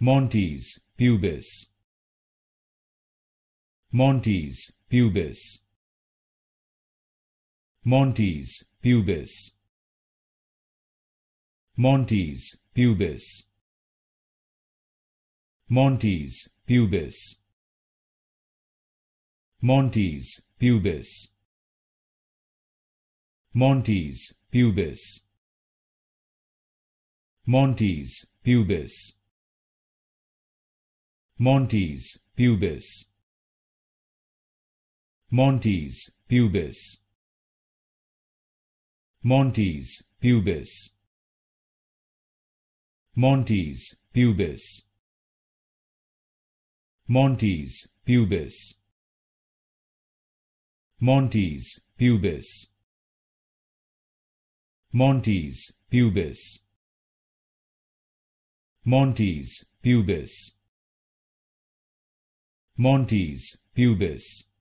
Montes pubis. Montes pubis. Montes pubis. Montes pubis. Montes pubis. Montes pubis. Montes pubis. Montes pubis Montes pubis. Montes pubis. Montes pubis. Montes pubis. Montes pubis. Montes pubis. Montes pubis. Montes pubis Montes pubis